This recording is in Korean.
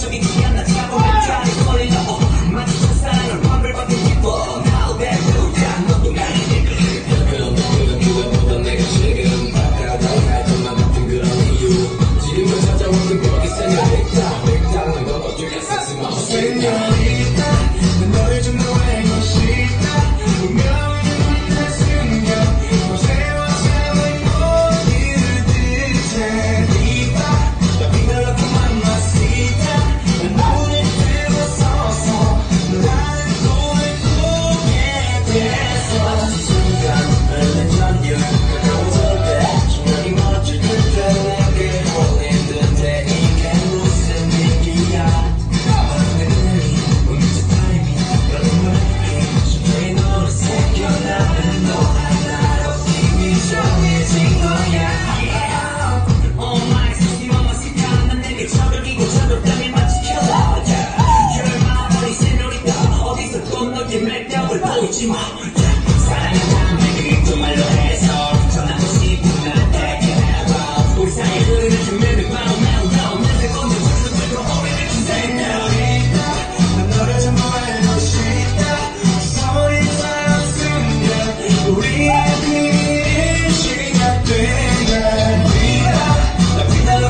적이지 않아 차고 가까이 걸려 마주친 사랑을 환불받은 기뻐 Now that will down 너도 나를 내게 그건 그건 지금 바깥으로 갈 것만 같은 그런 이유 지금은 찾아왔던 거기 생각했다 백당은 넌 어떻게 웃지 마. 사랑한다는 내 그말로 해서 전하고 싶은 나한테 해봐. 우리 사이 흐르는 금년의 밤 매우 매우 매우 꼰대 부르는 대로 오래된 기사에 따라 너를 좀 보내고 싶다. 서울이 사랑 순간 우리의 미래의 시간 되면 비가 비가